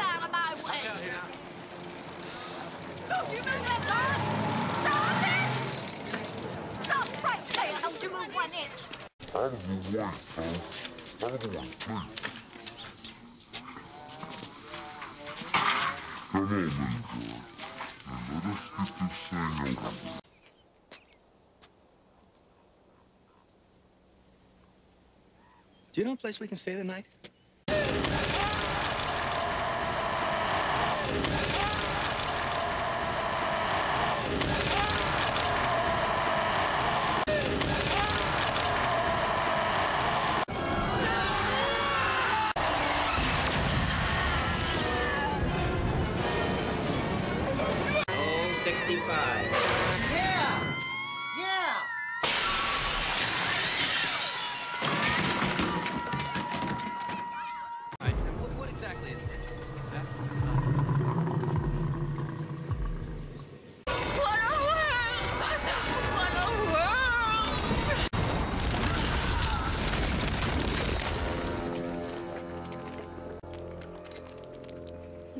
out of my way! Don't you move that door! Stop right there! Don't move one inch! Out of the way, folks. Out of the way, please. Come on. Do you know a place we can stay the night? Oh, 65. Yeah! Yeah!